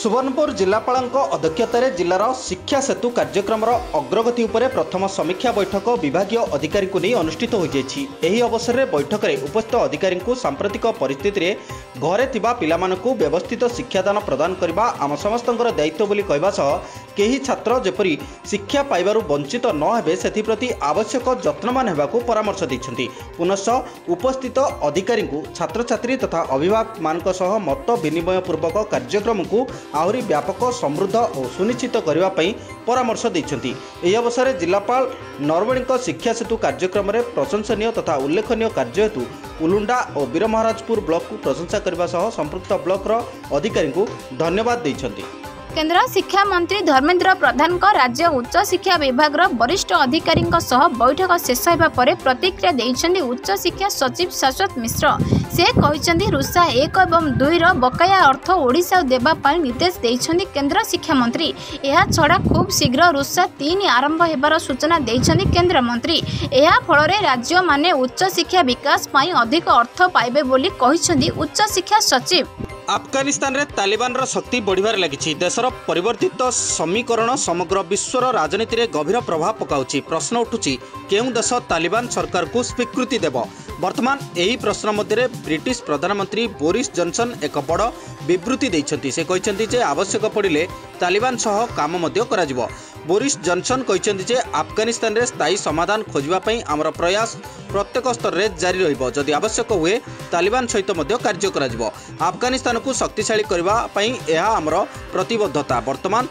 ସୁବର୍ଣ୍ଣପୁର ଜିଲ୍ଲାପାଳଙ୍କ ଅଧ୍ୟକ୍ଷତାରେ ଜିଲ୍ଲାର ଶିକ୍ଷା ସେତୁ କାର୍ଯ୍ୟକ୍ରମର ଅଗ୍ରଗତି ଉପରେ ପ୍ରଥମ ସମୀକ୍ଷା ବୈଠକ ବିଭାଗୀୟ ଅଧିକାରୀଙ୍କୁ ନେଇ ଅନୁଷ୍ଠିତ ହୋଇଯାଇଛି। ଏହି ଅବସରରେ ବୈଠକରେ ଉପସ୍ଥିତ ଅଧିକାରୀଙ୍କୁ ସାମ୍ପ୍ରତିକ ପରିସ୍ଥିତିରେ ଘରେ ଥିବା ପିଲାମାନଙ୍କୁ ବ୍ୟବସ୍ଥିତ ଶିକ୍ଷାଦାନ ପ୍ରଦାନ କରିବା ଆମ ସମସ୍ତଙ୍କର ଦାୟିତ୍ୱ ବୋଲି କହିବା ସହ କେହି ଛାତ୍ର ଯେପରି ଶିକ୍ଷା ପାଇବାରୁ ବଞ୍ଚିତ ନ ହେବେ ସେଥିପ୍ରତି ଆବଶ୍ୟକ ଯତ୍ନବାନ ହେବାକୁ ପରାମର୍ଶ ଦେଇଛନ୍ତି। ପୁନଶ୍ଚ ଉପସ୍ଥିତ ଅଧିକାରୀଙ୍କୁ ଛାତ୍ରଛାତ୍ରୀ ତଥା ଅଭିଭାବକମାନଙ୍କ ସହ ମତ ବିନିମୟ ପୂର୍ବକ କାର୍ଯ୍ୟକ୍ରମକୁ ଆହୁରି ବ୍ୟାପକ ସମୃଦ୍ଧ ଓ ସୁନିଶ୍ଚିତ କରିବା ପାଇଁ ପରାମର୍ଶ ଦେଇଛନ୍ତି। ଏହି ଅବସରରେ ଜିଲ୍ଲାପାଳ ନରବଣୀଙ୍କ ଶିକ୍ଷା ସେତୁ କାର୍ଯ୍ୟକ୍ରମରେ ପ୍ରଶଂସନୀୟ ତଥା ଉଲ୍ଲେଖନୀୟ କାର୍ଯ୍ୟ ହେତୁ ଉଲୁଣ୍ଡା ଓ ବୀରମହାରାଜପୁର ବ୍ଲକକୁ ପ୍ରଶଂସା କରିବା ସହ ସମ୍ପୃକ୍ତ ବ୍ଲକର ଅଧିକାରୀଙ୍କୁ ଧନ୍ୟବାଦ ଦେଇଛନ୍ତି। କେନ୍ଦ୍ର ଶିକ୍ଷା ମନ୍ତ୍ରୀ ଧର୍ମେନ୍ଦ୍ର ପ୍ରଧାନଙ୍କ ରାଜ୍ୟ ଉଚ୍ଚଶିକ୍ଷା ବିଭାଗର ବରିଷ୍ଠ ଅଧିକାରୀଙ୍କ ସହ ବୈଠକ ଶେଷ ହେବା ପରେ ପ୍ରତିକ୍ରିୟା ଦେଇଛନ୍ତି ଉଚ୍ଚଶିକ୍ଷା ସଚିବ ଶାଶ୍ୱତ ମିଶ୍ର। ସେ କହିଛନ୍ତି ରୁଷା ଏକ ଏବଂ ଦୁଇର ବକାୟା ଅର୍ଥ ଓଡ଼ିଶାକୁ ଦେବା ପାଇଁ ନିର୍ଦ୍ଦେଶ ଦେଇଛନ୍ତି କେନ୍ଦ୍ର ଶିକ୍ଷାମନ୍ତ୍ରୀ ଏହାଛଡ଼ା ଖୁବ୍ ଶୀଘ୍ର ରୁଷା ତିନି ଆରମ୍ଭ ହେବାର ସୂଚନା ଦେଇଛନ୍ତି କେନ୍ଦ୍ରମନ୍ତ୍ରୀ ଏହା ଫଳରେ ରାଜ୍ୟମାନେ ଉଚ୍ଚଶିକ୍ଷା ବିକାଶ ପାଇଁ ଅଧିକ ଅର୍ଥ ପାଇବେ ବୋଲି କହିଛନ୍ତି ଉଚ୍ଚଶିକ୍ଷା ସଚିବ। ଆଫଗାନିସ୍ତାନରେ ତାଲିବାନର ଶକ୍ତି ବଢ଼ିବାରେ ଲାଗିଛି। ଦେଶର ପରିବର୍ତ୍ତିତ ସମୀକରଣ ସମଗ୍ର ବିଶ୍ୱର ରାଜନୀତିରେ ଗଭୀର ପ୍ରଭାବ ପକାଉଛି। ପ୍ରଶ୍ନ ଉଠୁଛି କେଉଁ ଦେଶ ତାଲିବାନ ସରକାରକୁ ସ୍ୱୀକୃତି ଦେବ? ବର୍ତ୍ତମାନ ଏହି ପ୍ରଶ୍ନ ମଧ୍ୟରେ ବ୍ରିଟିଶ ପ୍ରଧାନମନ୍ତ୍ରୀ ବୋରିସ ଜନସନ ଏକ ବଡ଼ ବିବୃତ୍ତି ଦେଇଛନ୍ତି। ସେ କହିଛନ୍ତି ଯେ ଆବଶ୍ୟକ ପଡ଼ିଲେ ତାଲିବାନ ସହ କାମ ମଧ୍ୟ କରାଯିବ। ବୋରିସ ଜନସନ କହିଛନ୍ତି ଯେ ଆଫଗାନିସ୍ତାନରେ ସ୍ଥାୟୀ ସମାଧାନ ଖୋଜିବା ପାଇଁ ଆମର ପ୍ରୟାସ ପ୍ରତ୍ୟେକ ସ୍ତରରେ ଜାରି ରହିବ ଯଦି ଆବଶ୍ୟକ ହୁଏ ତାଲିବାନ ସହିତ ମଧ୍ୟ କାର୍ଯ୍ୟ କରାଯିବ। ଆଫଗାନିସ୍ତାନକୁ ଶକ୍ତିଶାଳୀ କରିବା ପାଇଁ ଏହା ଆମର ପ୍ରତିବଦ୍ଧତା। ବର୍ତ୍ତମାନ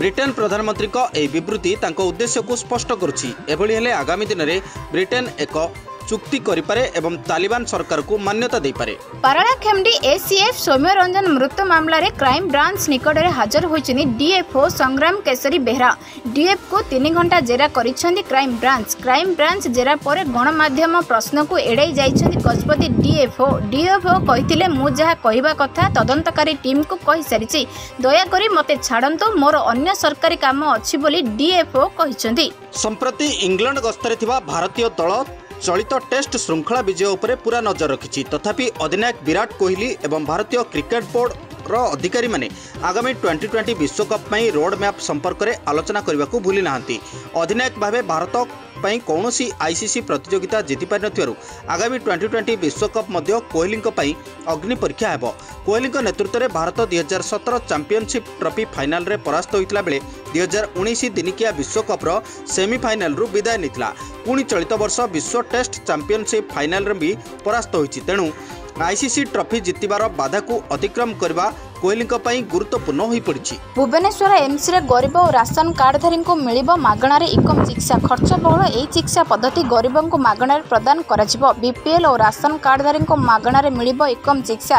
ବ୍ରିଟେନ୍ ପ୍ରଧାନମନ୍ତ୍ରୀଙ୍କ ଏହି ବିବୃତ୍ତି ତାଙ୍କ ଉଦ୍ଦେଶ୍ୟକୁ ସ୍ପଷ୍ଟ କରୁଛି। ଏଭଳି ହେଲେ ଆଗାମୀ ଦିନରେ ବ୍ରିଟେନ୍ ଏକ ଚୁକ୍ତି କରିପାରେ ଏବଂ ତାଲିବାନ ସରକାରକୁ ମାନ୍ୟତା ଦେଇପାରେ ପାରଳାଖେମୁଣ୍ଡି ଏସିଏଫ୍ ସୌମ୍ୟରଞ୍ଜନ ମୃତ୍ୟୁ ମାମଲାରେ କ୍ରାଇମବ୍ରାଞ୍ଚ ନିକଟରେ ହାଜର ହୋଇଛନ୍ତି ଡିଏଫ୍ଓ ସଂଗ୍ରାମ କେଶରୀ ବେହେରା ଡିଏଫ୍କୁ ତିନି ଘଣ୍ଟା ଜେରା କରିଛନ୍ତି କ୍ରାଇମବ୍ରାଞ୍ଚ କ୍ରାଇମବ୍ରାଞ୍ଚ ଜେରା ପରେ ଗଣମାଧ୍ୟମ ପ୍ରଶ୍ନକୁ ଏଡ଼ାଇ ଯାଇଛନ୍ତି ଗଜପତି ଡିଏଫ୍ଓ ଡିଏଫ୍ଓ କହିଥିଲେ ମୁଁ ଯାହା କହିବା କଥା ତଦନ୍ତକାରୀ ଟିମ୍କୁ କହିସାରିଛି ଦୟାକରି ମୋତେ ଛାଡ଼ନ୍ତୁ ମୋର ଅନ୍ୟ ସରକାରୀ କାମ ଅଛି ବୋଲି ଡିଏଫ୍ଓ କହିଛନ୍ତି ସମ୍ପ୍ରତି ଇଂଲଣ୍ଡ ଗସ୍ତରେ ଥିବା ଭାରତୀୟ ଦଳ চলিত টেস্ট শৃঙ্খলা বিজয় উপরে পুরা নজর রাখি তথাপি অধিনায়ক বিরাট কোহলি এবং ভারতীয় ক্রিকেট বোর্ডর অধিকারী মানে আগামী টোয়েন্টি টোয়েন্টি বিশ্বকপ পাই রোড ম্যাপ সম্পর্কে আলোচনা করা ভুলি না অধিনায়ক ভাবে ভারত ପାଇଁ କୌଣସି ଆଇସିସି ପ୍ରତିଯୋଗିତା ଜିତିପାରିନଥିବାରୁ ଆଗାମୀ ଟ୍ୱେଣ୍ଟି ଟ୍ୱେଣ୍ଟି ବିଶ୍ୱକପ୍ ମଧ୍ୟ କୋହଲିଙ୍କ ପାଇଁ ଅଗ୍ନି ପରୀକ୍ଷା ହେବ। କୋହଲିଙ୍କ ନେତୃତ୍ୱରେ ଭାରତ ଦୁଇହଜାର ସତର ଚାମ୍ପିଅନସିପ୍ ଟ୍ରଫି ଫାଇନାଲରେ ପରାସ୍ତ ହୋଇଥିଲା ବେଳେ ଦୁଇହଜାର ଉଣେଇଶ ଦିନିକିଆ ବିଶ୍ୱକପ୍ର ସେମିଫାଇନାଲରୁ ବିଦାୟ ନେଇଥିଲା। ପୁଣି ଚଳିତ ବର୍ଷ ବିଶ୍ୱ ଟେଷ୍ଟ ଚାମ୍ପିଅନସିପ୍ ଫାଇନାଲରେ ବି ପରାସ୍ତ ହୋଇଛି। ତେଣୁ ଆଇସିସି ଟ୍ରଫି ଜିତିବାର ବାଧାକୁ ଅତିକ୍ରମ କରିବା କୋହଲିଙ୍କ ପାଇଁ ଗୁରୁତ୍ୱପୂର୍ଣ୍ଣ ହୋଇପଡ଼ିଛି। ଭୁବନେଶ୍ୱର ଏମ୍ସିରେ ଗରିବ ଓ ରାସନ କାର୍ଡଧାରୀଙ୍କୁ ମିଳିବ ମାଗଣାରେ ଇକମ୍ ଚିକିତ୍ସା। ଖର୍ଚ୍ଚବହୁଳ ଏହି ଚିକିତ୍ସା ପଦ୍ଧତି ଗରିବଙ୍କୁ ମାଗଣାରେ ପ୍ରଦାନ କରାଯିବ। ବିପିଏଲ୍ ଓ ରାସନ କାର୍ଡଧାରୀଙ୍କୁ ମାଗଣାରେ ମିଳିବ ଇକମ୍ ଚିକିତ୍ସା।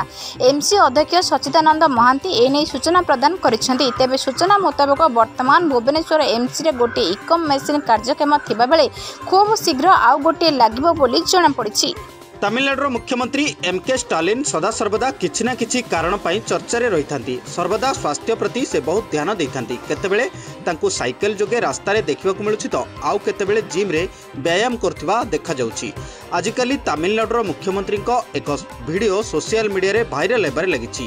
ଏମ୍ସି ଅଧ୍ୟକ୍ଷ ସଚିଦାନନ୍ଦ ମହାନ୍ତି ଏନେଇ ସୂଚନା ପ୍ରଦାନ କରିଛନ୍ତି। ତେବେ ସୂଚନା ମୁତାବକ ବର୍ତ୍ତମାନ ଭୁବନେଶ୍ୱର ଏମ୍ସିରେ ଗୋଟିଏ ଇକମ୍ ମେସିନ୍ କାର୍ଯ୍ୟକ୍ଷମ ଥିବାବେଳେ ଖୁବ୍ ଶୀଘ୍ର ଆଉ ଗୋଟିଏ ଲାଗିବ ବୋଲି ଜଣାପଡ଼ିଛି। ତାମିଲନାଡୁର ମୁଖ୍ୟମନ୍ତ୍ରୀ ଏମ୍ କେ ଷ୍ଟାଲିନ୍ ସଦାସର୍ବଦା କିଛି ନା କିଛି କାରଣ ପାଇଁ ଚର୍ଚ୍ଚାରେ ରହିଥାନ୍ତି। ସର୍ବଦା ସ୍ୱାସ୍ଥ୍ୟ ପ୍ରତି ସେ ବହୁତ ଧ୍ୟାନ ଦେଇଥାନ୍ତି। କେତେବେଳେ ତାଙ୍କୁ ସାଇକେଲ ଯୋଗେ ରାସ୍ତାରେ ଦେଖିବାକୁ ମିଳୁଛି ତ ଆଉ କେତେବେଳେ ଜିମ୍ରେ ବ୍ୟାୟାମ କରୁଥିବା ଦେଖାଯାଉଛି। ଆଜିକାଲି ତାମିଲନାଡୁର ମୁଖ୍ୟମନ୍ତ୍ରୀଙ୍କ ଏକ ଭିଡ଼ିଓ ସୋସିଆଲ ମିଡ଼ିଆରେ ଭାଇରାଲ ହେବାରେ ଲାଗିଛି।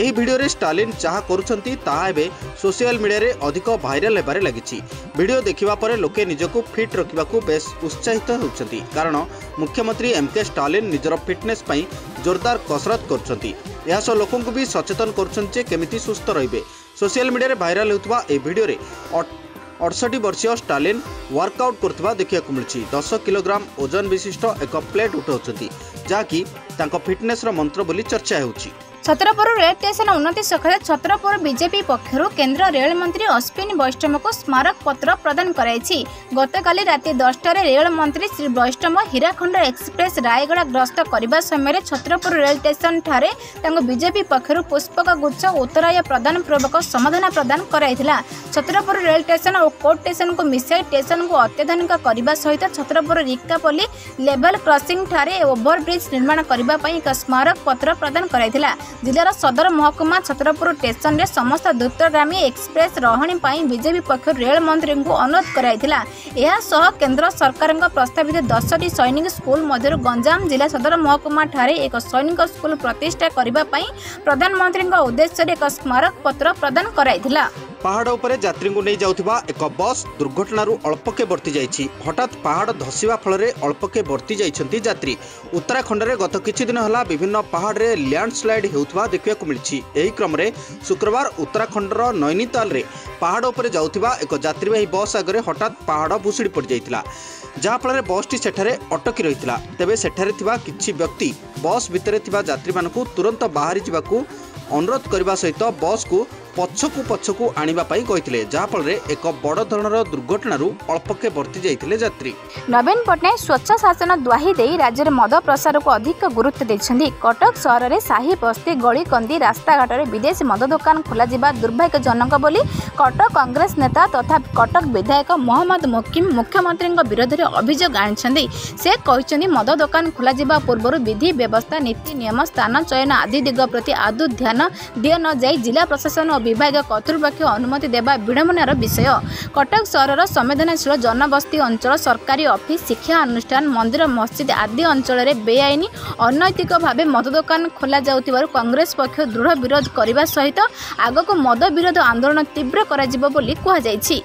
ଏହି ଭିଡ଼ିଓରେ ଷ୍ଟାଲିନ୍ ଯାହା କରୁଛନ୍ତି ତାହା ଏବେ ସୋସିଆଲ ମିଡ଼ିଆରେ ଅଧିକ ଭାଇରାଲ ହେବାରେ ଲାଗିଛି। ଭିଡ଼ିଓ ଦେଖିବା ପରେ ଲୋକେ ନିଜକୁ ଫିଟ୍ ରଖିବାକୁ ବେଶ୍ ଉତ୍ସାହିତ ହେଉଛନ୍ତି। କାରଣ ମୁଖ୍ୟମନ୍ତ୍ରୀ ଏମ୍ କେ ଷ୍ଟାଲିନ୍ ନିଜର ଫିଟନେସ୍ ପାଇଁ ଜୋରଦାର କସରତ କରୁଛନ୍ତି। ଏହା ସହ ଲୋକଙ୍କୁ ବି ସଚେତନ କରୁଛନ୍ତି ଯେ କେମିତି ସୁସ୍ଥ ରହିବେ। ସୋସିଆଲ ମିଡ଼ିଆରେ ଭାଇରାଲ ହେଉଥିବା ଏହି ଭିଡ଼ିଓରେ ଅଠଷଠି ବର୍ଷୀୟ ଷ୍ଟାଲିନ୍ ୱାର୍କଆଉଟ୍ କରୁଥିବା ଦେଖିବାକୁ ମିଳୁଛି। ଦଶ କିଲୋଗ୍ରାମ ଓଜନ ବିଶିଷ୍ଟ ଏକ ପ୍ଲେଟ୍ ଉଠାଉଛନ୍ତି ଯାହାକି ତାଙ୍କ ଫିଟନେସ୍ର ମନ୍ତ୍ର ବୋଲି ଚର୍ଚ୍ଚା ହେଉଛି। ଛତ୍ରପୁର ରେଳ ଷ୍ଟେସନ ଉନ୍ନତି ସକାଶେ ଛତ୍ରପୁର ବିଜେପି ପକ୍ଷରୁ କେନ୍ଦ୍ର ରେଳମନ୍ତ୍ରୀ ଅଶ୍ୱିନୀ ବୈଷ୍ଣବଙ୍କୁ ସ୍ମାରକ ପତ୍ର ପ୍ରଦାନ କରାଯାଇଛି ଗତକାଲି ରାତି ଦଶଟାରେ ରେଳ ମନ୍ତ୍ରୀ ଶ୍ରୀ ବୈଷ୍ଣବ ହୀରାଖଣ୍ଡ ଏକ୍ସପ୍ରେସ୍ ରାୟଗଡ଼ା ଗସ୍ତ କରିବା ସମୟରେ ଛତ୍ରପୁର ରେଳ ଷ୍ଟେସନଠାରେ ତାଙ୍କୁ ବିଜେପି ପକ୍ଷରୁ ପୁଷ୍ପକ ଗୁଚ୍ଛ ଉତ୍ତରାୟ ପ୍ରଦାନ ପୂର୍ବକ ସମାଧାନ ପ୍ରଦାନ କରାଯାଇଥିଲା ଛତ୍ରପୁର ରେଳ ଷ୍ଟେସନ ଓ କୋର୍ଟ ଷ୍ଟେସନକୁ ମିଶାଇ ଷ୍ଟେସନକୁ ଅତ୍ୟାଧୁନିକ କରିବା ସହିତ ଛତ୍ରପୁର ରିକାପଲ୍ଲୀ ଲେଭେଲ କ୍ରସିଂଠାରେ ଓଭରବ୍ରିଜ୍ ନିର୍ମାଣ କରିବା ପାଇଁ ଏକ ସ୍ମାରକ ପତ୍ର ପ୍ରଦାନ କରାଯାଇଥିଲା ଜିଲ୍ଲାର ସଦର ମହକୁମା ଛତ୍ରପୁର ଷ୍ଟେସନରେ ସମସ୍ତ ଦ୍ରୁତଗାମୀ ଏକ୍ସପ୍ରେସ୍ ରହଣି ପାଇଁ ବିଜେପି ପକ୍ଷରୁ ରେଳ ମନ୍ତ୍ରୀଙ୍କୁ ଅନୁରୋଧ କରାଯାଇଥିଲା। ଏହା ସହ କେନ୍ଦ୍ର ସରକାରଙ୍କ ପ୍ରସ୍ତାବିତ ଦଶଟି ସୈନିକ ସ୍କୁଲ ମଧ୍ୟରୁ ଗଞ୍ଜାମ ଜିଲ୍ଲା ସଦର ମହକୁମା ଠାରେ ଏକ ସୈନିକ ସ୍କୁଲ ପ୍ରତିଷ୍ଠା କରିବା ପାଇଁ ପ୍ରଧାନମନ୍ତ୍ରୀଙ୍କ ଉଦ୍ଦେଶ୍ୟରେ ଏକ ସ୍ମାରକପତ୍ର ପ୍ରଦାନ କରାଯାଇଥିଲା। ପାହାଡ଼ ଉପରେ ଯାତ୍ରୀଙ୍କୁ ନେଇ ଯାଉଥିବା ଏକ ବସ୍ ଦୁର୍ଘଟଣାରୁ ଅଳ୍ପକେ ବର୍ତ୍ତି ଯାଇଛି। ହଠାତ୍ ପାହାଡ଼ ଧସିବା ଫଳରେ ଅଳ୍ପକେ ବର୍ତ୍ତି ଯାଇଛନ୍ତି ଯାତ୍ରୀ। ଉତ୍ତରାଖଣ୍ଡରେ ଗତ କିଛି ଦିନ ହେଲା ବିଭିନ୍ନ ପାହାଡ଼ରେ ଲ୍ୟାଣ୍ଡସ୍ଲାଇଡ୍ ହେଉଥିବା ଦେଖିବାକୁ ମିଳିଛି। ଏହି କ୍ରମରେ ଶୁକ୍ରବାର ଉତ୍ତରାଖଣ୍ଡର ନୈନିତାଲରେ ପାହାଡ଼ ଉପରେ ଯାଉଥିବା ଏକ ଯାତ୍ରୀବାହୀ ବସ୍ ଆଗରେ ହଠାତ୍ ପାହାଡ଼ ଭୁଷୁଡ଼ି ପଡ଼ିଯାଇଥିଲା ଯାହାଫଳରେ ବସ୍ଟି ସେଠାରେ ଅଟକି ରହିଥିଲା। ତେବେ ସେଠାରେ ଥିବା କିଛି ବ୍ୟକ୍ତି ବସ୍ ଭିତରେ ଥିବା ଯାତ୍ରୀମାନଙ୍କୁ ତୁରନ୍ତ ବାହାରି ଯିବାକୁ ଅନୁରୋଧ କରିବା ସହିତ ବସ୍କୁ ପଛକୁ ପଛକୁ ଆଣିବା ପାଇଁ କହିଥିଲେ ଯାହାଫଳରେ ଏକ ବଡ଼ ଧରଣର ଦୁର୍ଘଟଣାରୁ ଅଳ୍ପକେ ବର୍ତ୍ତି ଯାଇଥିଲେ ଯାତ୍ରୀ। ନବୀନ ପଟ୍ଟନାୟକ ସ୍ୱଚ୍ଛ ଶାସନ ଦ୍ୱାହି ଦେଇ ରାଜ୍ୟରେ ମଦ ପ୍ରସାରକୁ ଅଧିକ ଗୁରୁତ୍ୱ ଦେଇଛନ୍ତି। କଟକ ସହରରେ ସାହି ବସ୍ତି ଗଳିକନ୍ଦି ରାସ୍ତାଘାଟରେ ବିଦେଶୀ ମଦ ଦୋକାନ ଖୋଲାଯିବା ଦୁର୍ଭାଗ୍ୟଜନକ ବୋଲି କଟକ କଂଗ୍ରେସ ନେତା ତଥା କଟକ ବିଧାୟକ ମହମ୍ମଦ ମୁକିମ ମୁଖ୍ୟମନ୍ତ୍ରୀଙ୍କ ବିରୋଧରେ ଅଭିଯୋଗ ଆଣିଛନ୍ତି। ସେ କହିଛନ୍ତି ମଦ ଦୋକାନ ଖୋଲାଯିବା ପୂର୍ବରୁ ବିଧି ବ୍ୟବସ୍ଥା ନୀତି ନିୟମ ସ୍ଥାନ ଚୟନ ଆଦି ଦିଗ ପ୍ରତି ଆଦୌ ଧ୍ୟାନ ଦିଆ ନ ଯାଇ ଜିଲ୍ଲା ପ୍ରଶାସନ ଓ ବିଭାଗୀୟ କର୍ତ୍ତୃପକ୍ଷ ଅନୁମତି ଦେବା ବିଡ଼ମ୍ବନାର ବିଷୟ। କଟକ ସହରର ସମ୍ବେଦନଶୀଳ ଜନବସ୍ତି ଅଞ୍ଚଳ ସରକାରୀ ଅଫିସ ଶିକ୍ଷା ଅନୁଷ୍ଠାନ ମନ୍ଦିର ମସଜିଦ ଆଦି ଅଞ୍ଚଳରେ ବେଆଇନ ଅନୈତିକ ଭାବେ ମଦ ଦୋକାନ ଖୋଲାଯାଉଥିବାରୁ କଂଗ୍ରେସ ପକ୍ଷ ଦୃଢ଼ ବିରୋଧ କରିବା ସହିତ ଆଗକୁ ମଦ ବିରୋଧ ଆନ୍ଦୋଳନ ତୀବ୍ର କରାଯିବ ବୋଲି କୁହାଯାଇଛି।